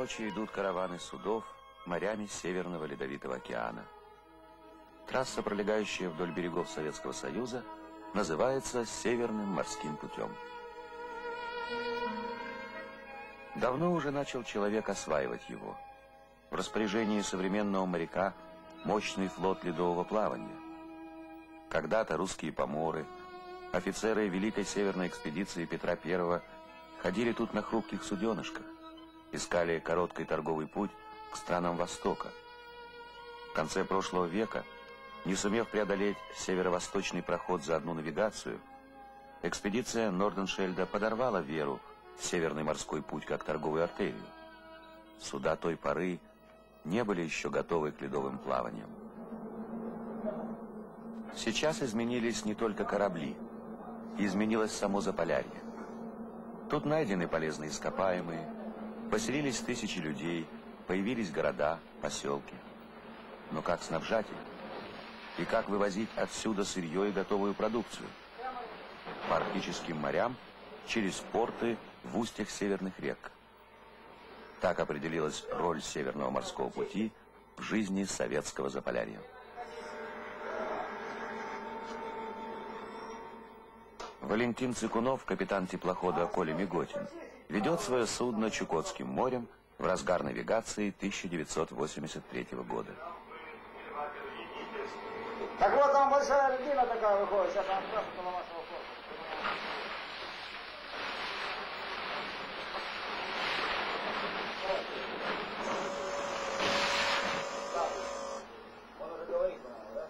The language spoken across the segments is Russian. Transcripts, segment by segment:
ночи идут караваны судов морями Северного Ледовитого океана. Трасса, пролегающая вдоль берегов Советского Союза, называется Северным морским путем. Давно уже начал человек осваивать его. В распоряжении современного моряка мощный флот ледового плавания. Когда-то русские поморы, офицеры Великой Северной экспедиции Петра I ходили тут на хрупких суденышках, искали короткий торговый путь к странам Востока. В конце прошлого века, не сумев преодолеть северо-восточный проход за одну навигацию, экспедиция Норденшельда подорвала веру в Северный морской путь как торговую артерию. Суда той поры не были еще готовы к ледовым плаваниям. Сейчас изменились не только корабли, изменилось само Заполярье. Тут найдены полезные ископаемые, поселились тысячи людей, появились города, поселки. Но как снабжать их? И как вывозить отсюда сырье и готовую продукцию? По арктическим морям, через порты в устьях северных рек. Так определилась роль Северного морского пути в жизни советского Заполярья. Валентин Цикунов, капитан теплохода Коля Миготин, ведет свое судно Чукотским морем в разгар навигации 1983 года. Так вот, там большая льдина такая выходит, сейчас она просто около вашего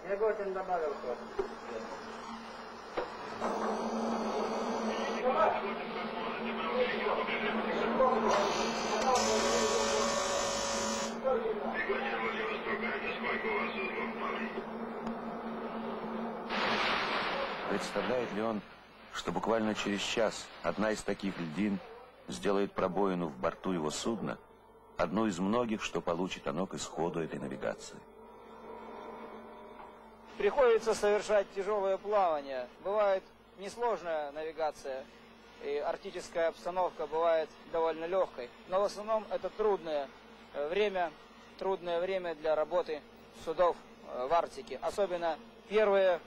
Еготин добавил что Представляет ли он, что буквально через час одна из таких льдин сделает пробоину в борту его судна, одну из многих, что получит оно к исходу этой навигации? Приходится совершать тяжелое плавание. Бывает несложная навигация, и арктическая обстановка бывает довольно легкой. Но в основном это трудное э, время, трудное время для работы судов э, в Арктике. Особенно первые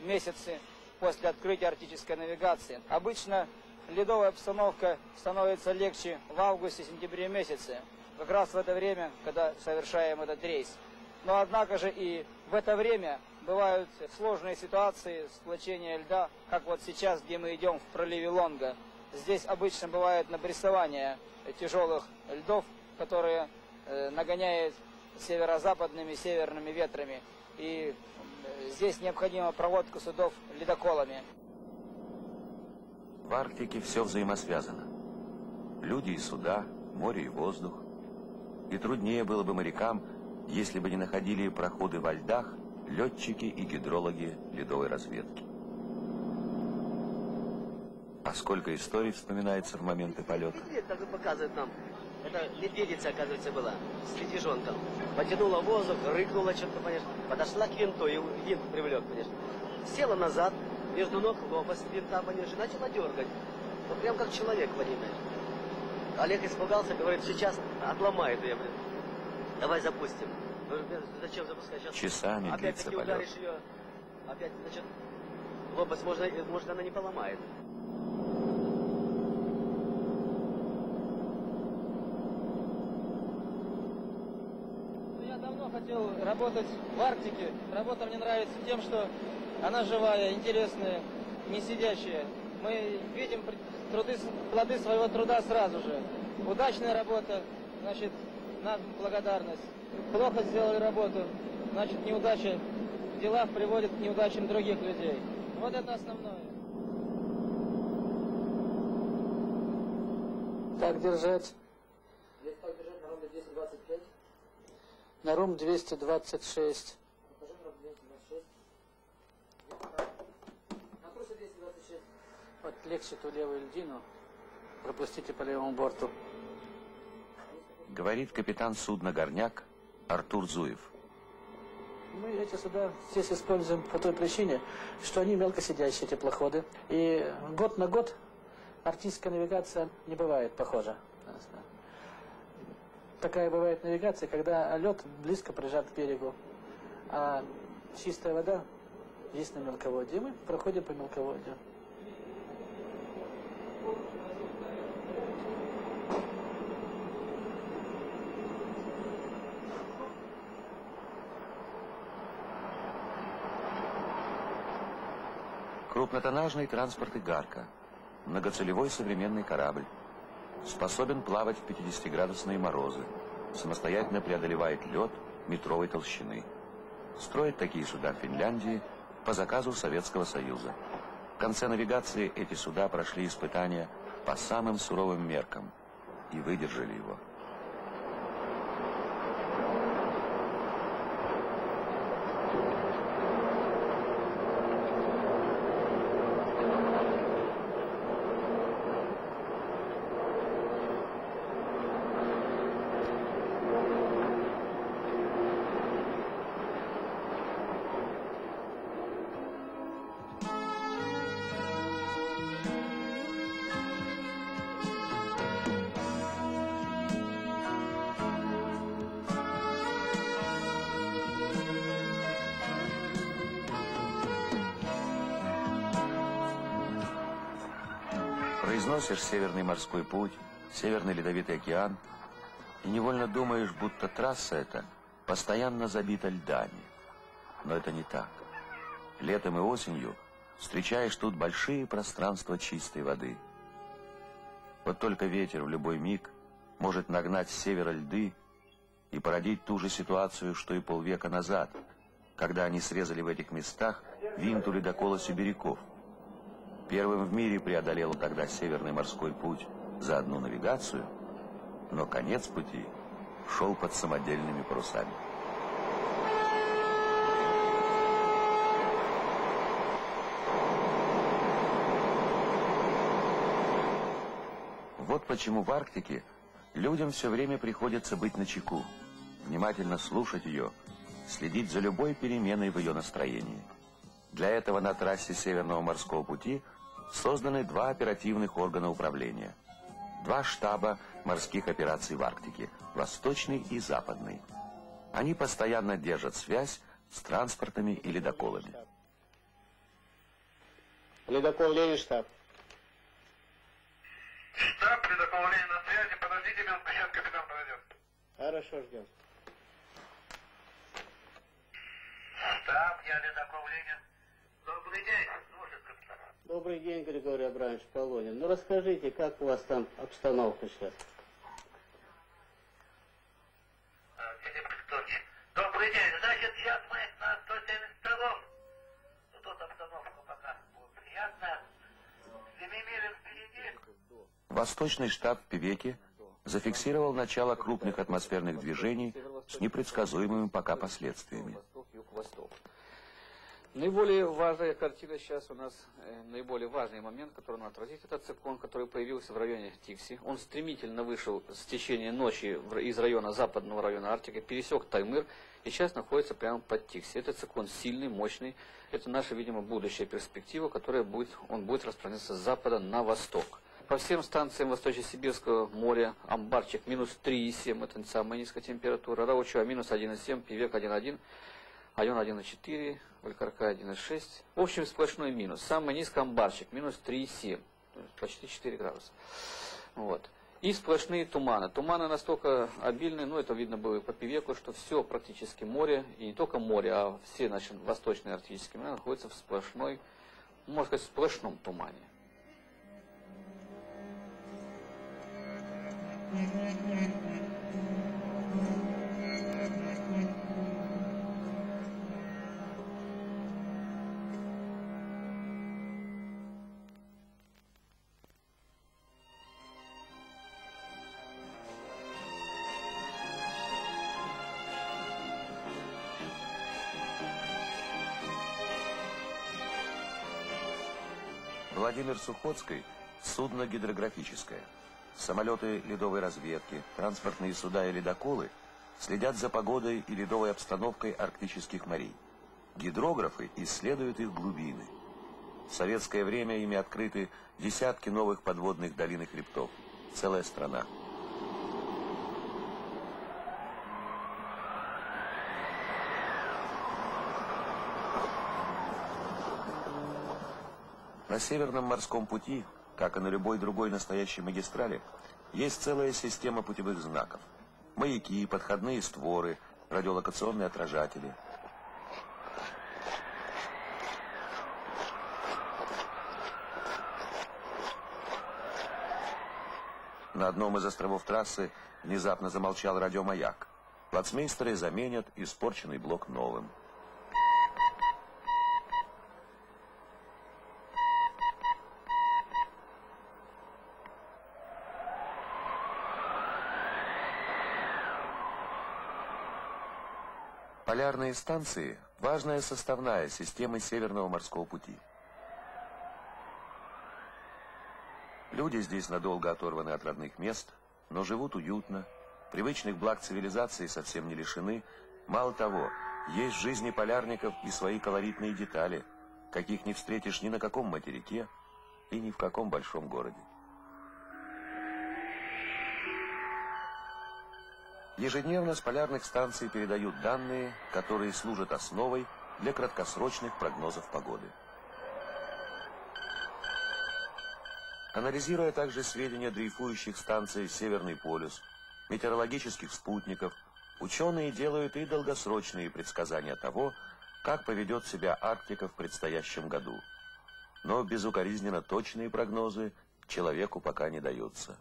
месяцы после открытия арктической навигации. Обычно ледовая обстановка становится легче в августе-сентябре месяце, как раз в это время, когда совершаем этот рейс. Но однако же и в это время бывают сложные ситуации сплочения льда, как вот сейчас, где мы идем в проливе Лонга. Здесь обычно бывает набрисование тяжелых льдов, которые э, нагоняют северо-западными северными ветрами. И э, здесь необходима проводка судов ледоколами. В Арктике все взаимосвязано. Люди и суда, море и воздух. И труднее было бы морякам, если бы не находили проходы во льдах летчики и гидрологи ледовой разведки. А сколько историй вспоминается в моменты полета? Так показывает нам. Это медведица, оказывается, была с медвежонком. Потянула воздух, рыкнула что-то, понимаешь. Подошла к винту и винт привлек, понимаешь. Села назад, между ног лопасть винта, понимаешь, и начала дергать. Вот прям как человек, понимаешь. Олег испугался, говорит, сейчас отломает ее, блин. Давай запустим. Зачем запускать? Сейчас Часами опять длится таки полет. ударишь ее, опять, значит, лопасть, может, может она не поломает. Ну, Я давно хотел работать в Арктике. Работа мне нравится тем, что она живая, интересная, не сидящая. Мы видим труды, плоды своего труда сразу же. Удачная работа, значит, нам благодарность. Плохо сделали работу, значит, неудача в делах приводит к неудачам других людей. Вот это основное. Так держать. Здесь так держать на ровно 225. На рум 226. Покажи на 226. На курсе 226. Вот легче ту левую льдину пропустите по левому борту. Говорит капитан судна «Горняк» Артур Зуев. Мы эти суда здесь используем по той причине, что они мелкосидящие теплоходы. И год на год арктическая навигация не бывает похожа. такая бывает навигация, когда лед близко прижат к берегу, а чистая вода есть на мелководье. мы проходим по мелководью. Крупнотоннажный транспорт «Игарка» – многоцелевой современный корабль. Способен плавать в 50-градусные морозы, самостоятельно преодолевает лед метровой толщины. Строят такие суда в Финляндии по заказу Советского Союза. В конце навигации эти суда прошли испытания по самым суровым меркам и выдержали его. Произносишь Северный морской путь, Северный ледовитый океан, и невольно думаешь, будто трасса эта постоянно забита льдами. Но это не так. Летом и осенью встречаешь тут большие пространства чистой воды. Вот только ветер в любой миг может нагнать с севера льды и породить ту же ситуацию, что и полвека назад, когда они срезали в этих местах винту ледокола сибиряков. Первым в мире преодолел тогда Северный морской путь за одну навигацию, но конец пути шел под самодельными парусами. Вот почему в Арктике людям все время приходится быть начеку, внимательно слушать ее, следить за любой переменой в ее настроении. Для этого на трассе Северного морского пути – созданы два оперативных органа управления. Два штаба морских операций в Арктике, Восточный и Западный. Они постоянно держат связь с транспортами и ледоколами. Ледокол Ленин, штаб. Штаб, ледокол Ленин на связи. Подождите минутку, сейчас капитан подойдет. Хорошо, ждем. Штаб, я ледокол Ленин. Добрый день, слушай, капитан. Добрый день, Григорий Абрамович Полонин. Ну расскажите, как у вас там обстановка сейчас? А, Филипп Петрович, добрый день. Значит, сейчас мы на 172 Ну, тут обстановка пока приятная. Семимилин впереди. Восточный штаб в Певеке зафиксировал начало крупных атмосферных движений с непредсказуемыми пока последствиями. Наиболее важная картина сейчас у нас, э, наиболее важный момент, который надо отразить, это циклон, который появился в районе Тикси. Он стремительно вышел с течения ночи в- из района западного района Арктики, пересек Таймыр и сейчас находится прямо под Тикси. Это циклон сильный, мощный. Это наша, видимо, будущая перспектива, которая будет, он будет распространяться с запада на восток. По всем станциям Восточно-Сибирского моря Амбарчик минус 3,7, это самая низкая температура, Раучуа минус 1,7, Пивек 1,1, Айон 1,4, Валькарка 1,6. В общем, сплошной минус. Самый низкий амбарчик, минус 3,7. то есть Почти 4 градуса. Вот. И сплошные туманы. Туманы настолько обильные, ну это видно было и по Пивеку, что все практически море, и не только море, а все наши восточные арктические моря находятся в сплошной, можно сказать, сплошном тумане. Владимир Сухоцкий – судно гидрографическое. Самолеты ледовой разведки, транспортные суда и ледоколы следят за погодой и ледовой обстановкой арктических морей. Гидрографы исследуют их глубины. В советское время ими открыты десятки новых подводных долин и хребтов. Целая страна. На Северном морском пути, как и на любой другой настоящей магистрали, есть целая система путевых знаков. Маяки, подходные створы, радиолокационные отражатели. На одном из островов трассы внезапно замолчал радиомаяк. Плацмейстеры заменят испорченный блок новым. Полярные станции – важная составная системы Северного морского пути. Люди здесь надолго оторваны от родных мест, но живут уютно, привычных благ цивилизации совсем не лишены. Мало того, есть в жизни полярников и свои колоритные детали, каких не встретишь ни на каком материке и ни в каком большом городе. Ежедневно с полярных станций передают данные, которые служат основой для краткосрочных прогнозов погоды. Анализируя также сведения дрейфующих станций «Северный полюс», метеорологических спутников, ученые делают и долгосрочные предсказания того, как поведет себя Арктика в предстоящем году. Но безукоризненно точные прогнозы человеку пока не даются.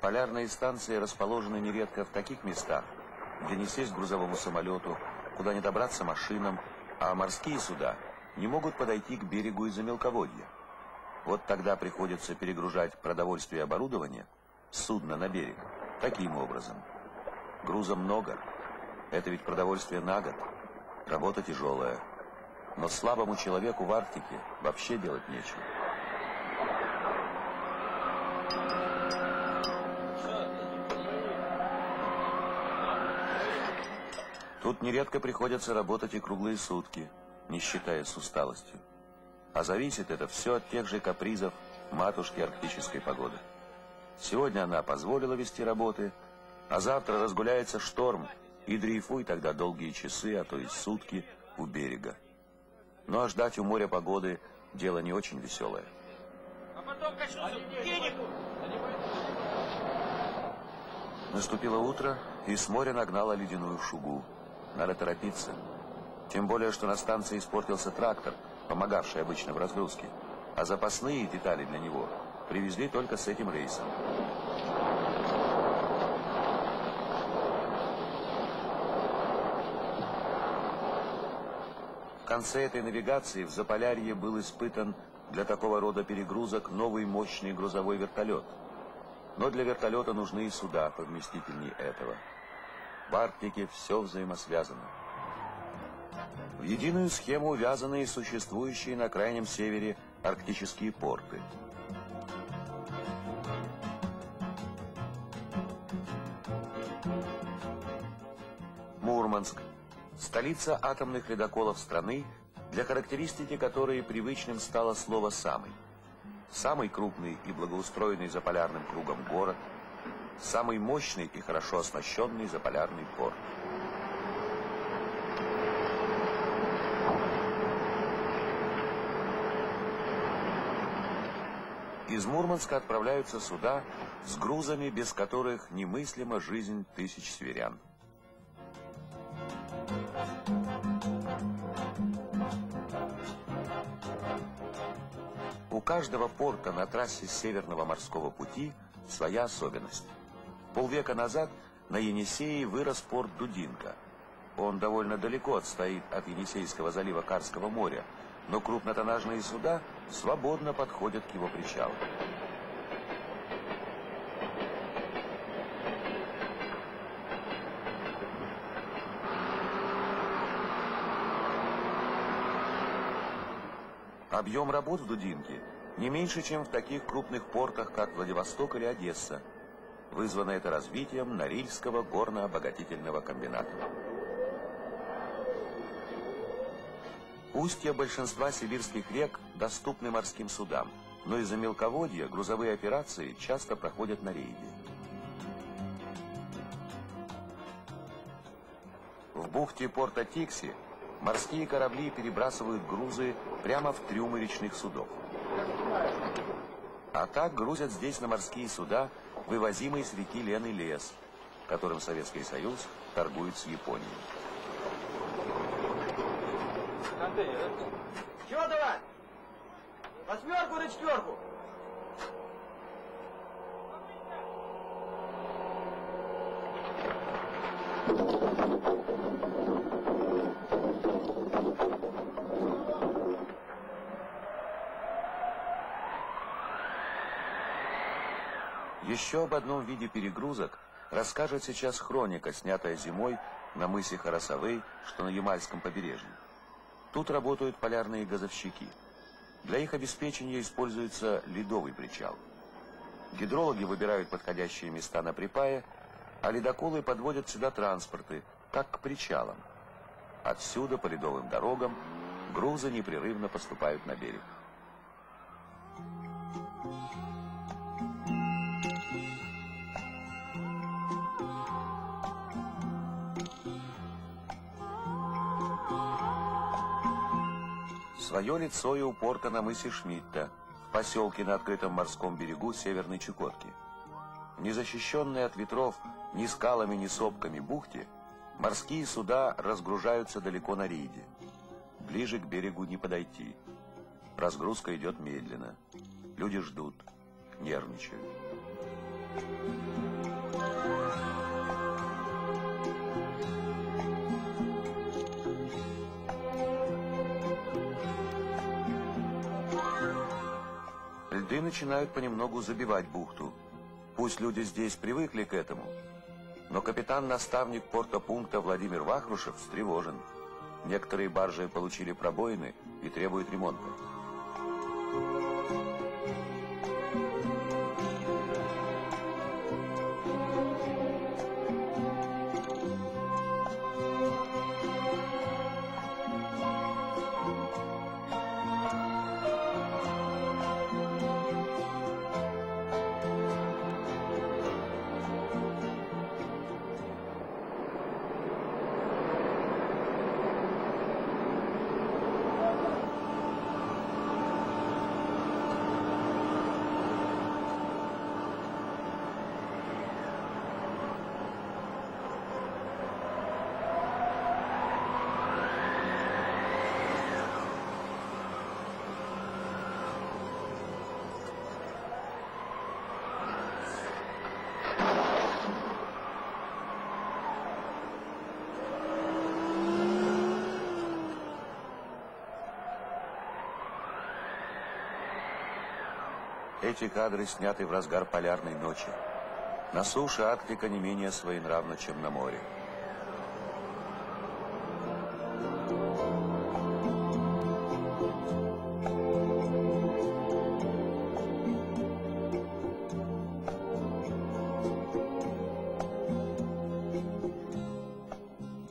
Полярные станции расположены нередко в таких местах, где не сесть грузовому самолету, куда не добраться машинам, а морские суда не могут подойти к берегу из-за мелководья. Вот тогда приходится перегружать продовольствие и оборудование с судна на берег таким образом. Груза много, это ведь продовольствие на год, работа тяжелая. Но слабому человеку в Арктике вообще делать нечего. Тут нередко приходится работать и круглые сутки, не считая с усталостью. А зависит это все от тех же капризов матушки арктической погоды. Сегодня она позволила вести работы, а завтра разгуляется шторм, и дрейфуй тогда долгие часы, а то и сутки у берега. Ну а ждать у моря погоды – дело не очень веселое. А потом Наступило утро, и с моря нагнала ледяную шугу. Надо торопиться. Тем более, что на станции испортился трактор, помогавший обычно в разгрузке. А запасные детали для него привезли только с этим рейсом. В конце этой навигации в Заполярье был испытан для такого рода перегрузок новый мощный грузовой вертолет. Но для вертолета нужны и суда повместительнее этого. В Арктике все взаимосвязано. В единую схему увязаны и существующие на крайнем севере арктические порты. Мурманск – столица атомных ледоколов страны, для характеристики которой привычным стало слово «самый». Самый крупный и благоустроенный за полярным кругом город – самый мощный и хорошо оснащенный заполярный порт. Из Мурманска отправляются суда с грузами, без которых немыслима жизнь тысяч северян. У каждого порта на трассе Северного морского пути своя особенность. Полвека назад на Енисее вырос порт Дудинка. Он довольно далеко отстоит от Енисейского залива Карского моря, но крупнотоннажные суда свободно подходят к его причалу. Объем работ в Дудинке не меньше, чем в таких крупных портах, как Владивосток или Одесса, Вызвано это развитием Норильского горно-обогатительного комбината. Устья большинства сибирских рек доступны морским судам, но из-за мелководья грузовые операции часто проходят на рейде. В бухте порта Тикси морские корабли перебрасывают грузы прямо в трюмы речных судов. А так грузят здесь на морские суда вывозимый с реки Лены лес, которым Советский Союз торгует с Японией. Чего давай? Восьмерку на четверку. Еще об одном виде перегрузок расскажет сейчас хроника, снятая зимой на мысе Харасавей, что на Ямальском побережье. Тут работают полярные газовщики. Для их обеспечения используется ледовый причал. Гидрологи выбирают подходящие места на припае, а ледоколы подводят сюда транспорты, как к причалам. Отсюда по ледовым дорогам грузы непрерывно поступают на берег. Свое лицо и у на мысе Шмидта, в поселке на открытом морском берегу Северной Чукотки. Незащищенные от ветров ни скалами, ни сопками бухте, морские суда разгружаются далеко на рейде. Ближе к берегу не подойти. Разгрузка идет медленно. Люди ждут, нервничают. Льды начинают понемногу забивать бухту. Пусть люди здесь привыкли к этому, но капитан-наставник порта-пункта Владимир Вахрушев встревожен. Некоторые баржи получили пробоины и требуют ремонта. Эти кадры сняты в разгар полярной ночи. На суше Арктика не менее своенравна, чем на море.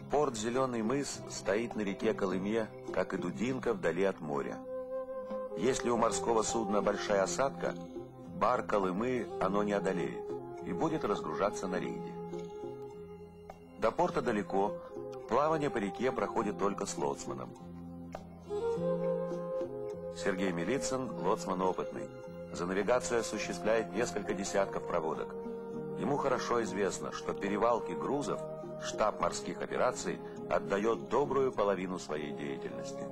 Порт Зеленый мыс стоит на реке Колыме, как и Дудинка вдали от моря. Если у морского судна большая осадка, бар Колымы оно не одолеет и будет разгружаться на рейде. До порта далеко, плавание по реке проходит только с лоцманом. Сергей Милицын, лоцман опытный. За навигацию осуществляет несколько десятков проводок. Ему хорошо известно, что перевалки грузов штаб морских операций отдает добрую половину своей деятельности.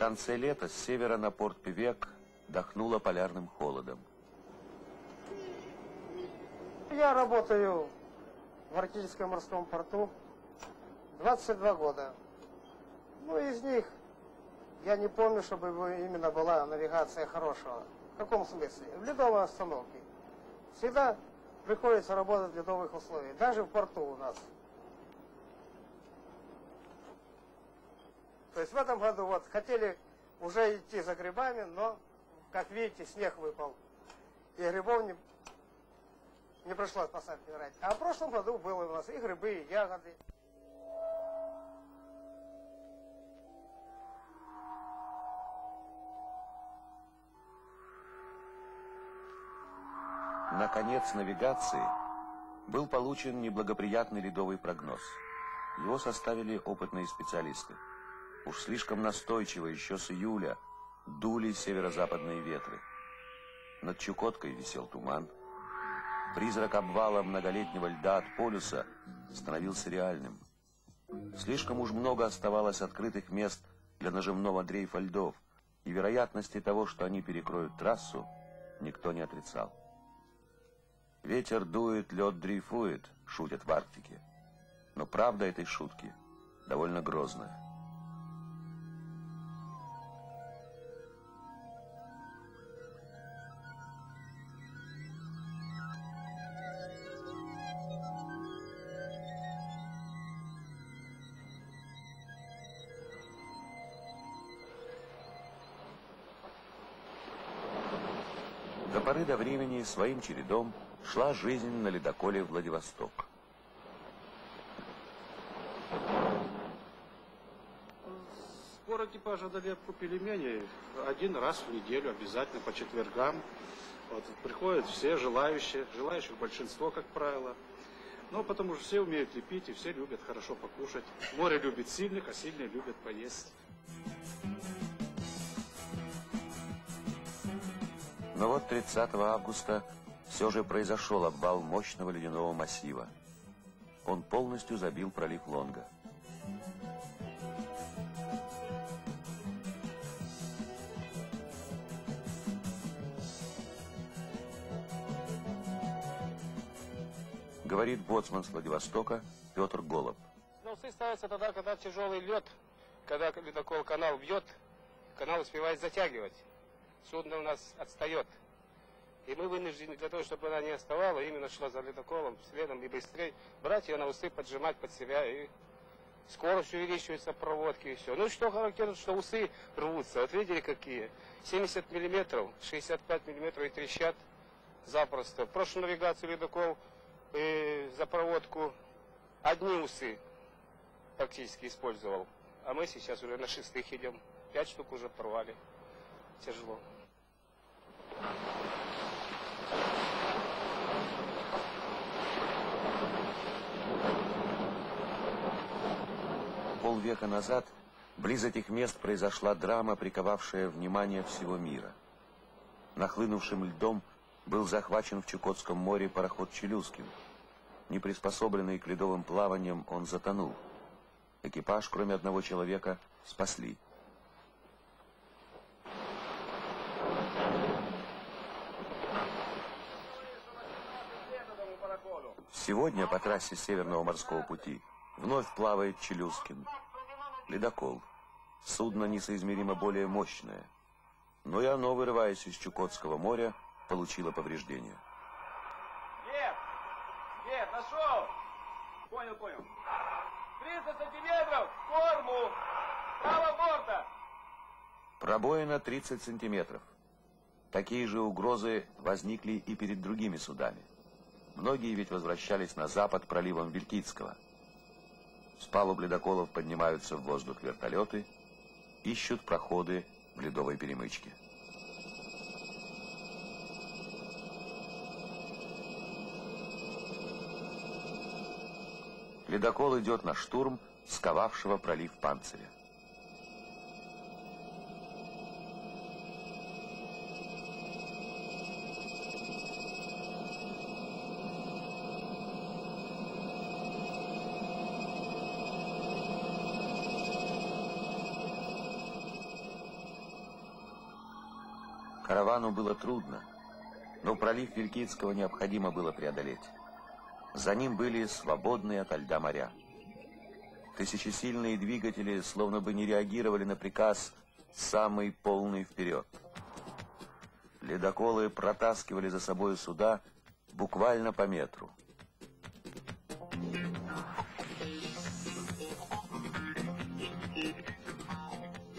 Конце лета с севера на порт Певек дохнуло полярным холодом. Я работаю в Арктическом морском порту 22 года. Ну, из них я не помню, чтобы именно была навигация хорошего. В каком смысле? В ледовой остановке. Всегда приходится работать в ледовых условиях. Даже в порту у нас. То есть в этом году вот хотели уже идти за грибами, но, как видите, снег выпал. И грибов не, не пришлось посадить собирать. А в прошлом году было у нас и грибы, и ягоды. На конец навигации был получен неблагоприятный ледовый прогноз. Его составили опытные специалисты. Уж слишком настойчиво еще с июля дули северо-западные ветры. Над Чукоткой висел туман. Призрак обвала многолетнего льда от полюса становился реальным. Слишком уж много оставалось открытых мест для нажимного дрейфа льдов, и вероятности того, что они перекроют трассу, никто не отрицал. Ветер дует, лед дрейфует, шутят в Арктике. Но правда этой шутки довольно грозная. До поры до времени своим чередом шла жизнь на ледоколе Владивосток. Скоро экипажа долетку пельменей один раз в неделю обязательно по четвергам. Вот, приходят все желающие, желающих большинство, как правило. Но потому что все умеют лепить и все любят хорошо покушать. Море любит сильных, а сильные любят поесть. Но вот 30 августа все же произошел обвал мощного ледяного массива. Он полностью забил пролив Лонга. Говорит боцман с Владивостока Петр Голуб. Носы ставятся тогда, когда тяжелый лед, когда ледокол канал бьет, канал успевает затягивать. Судно у нас отстает. И мы вынуждены для того, чтобы она не оставала, именно шла за ледоколом следом и быстрее, брать ее на усы, поджимать под себя, и скорость увеличивается проводки, и все. Ну, что характерно, что усы рвутся. Вот видели, какие? 70 миллиметров, 65 миллиметров и трещат запросто. Прошлую навигацию ледокол э, за проводку одни усы практически использовал. А мы сейчас уже на шестых идем. Пять штук уже порвали. Тяжело. Полвека назад близ этих мест произошла драма, приковавшая внимание всего мира. Нахлынувшим льдом был захвачен в Чукотском море пароход «Челюскин». Не приспособленный к ледовым плаваниям, он затонул. Экипаж, кроме одного человека, спасли. Сегодня по трассе Северного морского пути вновь плавает Челюскин. Ледокол. Судно несоизмеримо более мощное. Но и оно, вырываясь из Чукотского моря, получило повреждения. Нет! Нет, нашел! Понял, понял. 30 сантиметров! Корму! Право борта! Пробоина 30 сантиметров. Такие же угрозы возникли и перед другими судами. Многие ведь возвращались на запад проливом Вилькицкого. С палуб ледоколов поднимаются в воздух вертолеты, ищут проходы в ледовой перемычке. Ледокол идет на штурм сковавшего пролив панциря. Каравану было трудно, но пролив Вилькицкого необходимо было преодолеть. За ним были свободные ото льда моря. Тысячесильные двигатели словно бы не реагировали на приказ «самый полный вперед». Ледоколы протаскивали за собой суда, буквально по метру.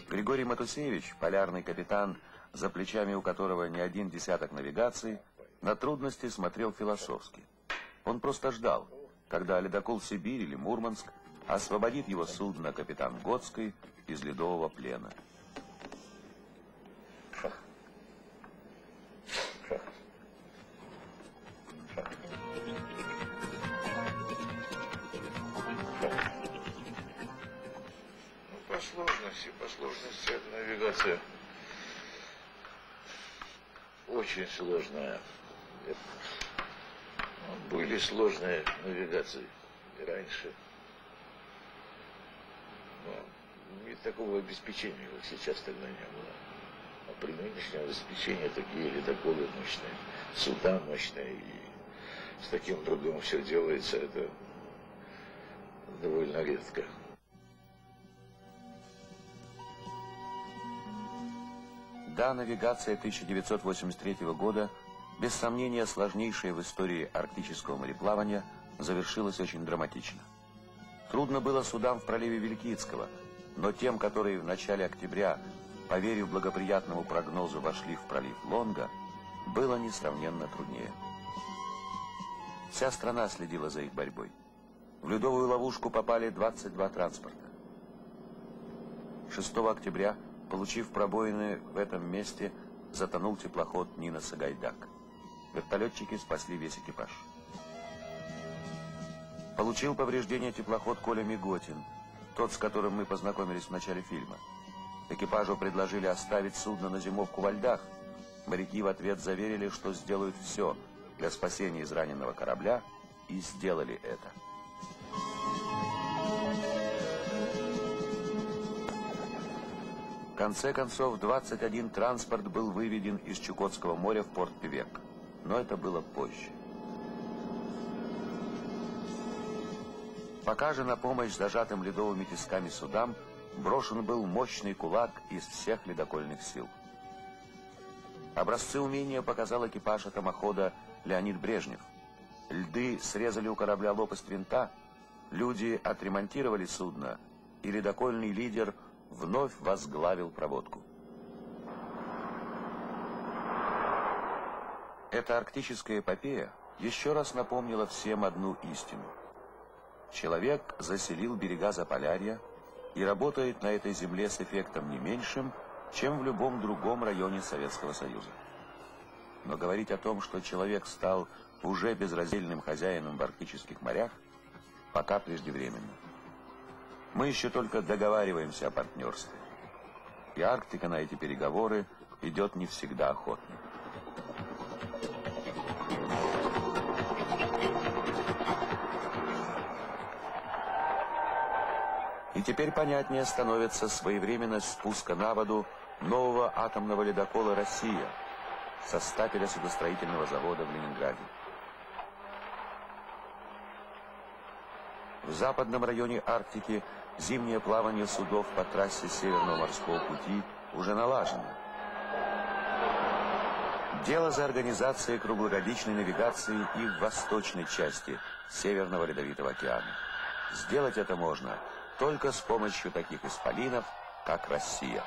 Григорий Матусевич, полярный капитан, за плечами у которого не один десяток навигаций, на трудности смотрел философски. Он просто ждал, когда ледокол «Сибирь» или «Мурманск» освободит его судно капитан Готской из ледового плена. Очень сложная. Ну, Были сложные навигации раньше. Но и такого обеспечения, как сейчас, тогда не было. А при нынешнем обеспечении такие ледоколы мощные, суда мощные, и с таким трудом все делается, это довольно редко. Да, навигация 1983 года, без сомнения сложнейшая в истории арктического мореплавания, завершилась очень драматично. Трудно было судам в проливе Великицкого, но тем, которые в начале октября, поверив благоприятному прогнозу, вошли в пролив Лонга, было несравненно труднее. Вся страна следила за их борьбой. В ледовую ловушку попали 22 транспорта. 6 октября, получив пробоины в этом месте, затонул теплоход Нина Сагайдак. Вертолетчики спасли весь экипаж. Получил повреждение теплоход Коля Миготин, тот, с которым мы познакомились в начале фильма. Экипажу предложили оставить судно на зимовку во льдах. Моряки в ответ заверили, что сделают все для спасения израненного корабля, и сделали это. Конце концов, 21 транспорт был выведен из Чукотского моря в порт Певек. Но это было позже. Пока же на помощь зажатым ледовыми тисками судам брошен был мощный кулак из всех ледокольных сил. Образцы умения показал экипаж атомохода Леонид Брежнев. Льды срезали у корабля лопасть винта, люди отремонтировали судно, и ледокольный лидер вновь возглавил проводку. Эта арктическая эпопея еще раз напомнила всем одну истину. Человек заселил берега Заполярья и работает на этой земле с эффектом не меньшим, чем в любом другом районе Советского Союза. Но говорить о том, что человек стал уже безраздельным хозяином в арктических морях, пока преждевременно. Мы еще только договариваемся о партнерстве. И Арктика на эти переговоры идет не всегда охотно. И теперь понятнее становится своевременность спуска на воду нового атомного ледокола «Россия» со стапеля судостроительного завода в Ленинграде. В западном районе Арктики зимнее плавание судов по трассе Северного морского пути уже налажено. Дело за организацией круглогодичной навигации и в восточной части Северного Ледовитого океана. Сделать это можно только с помощью таких исполинов, как Россия.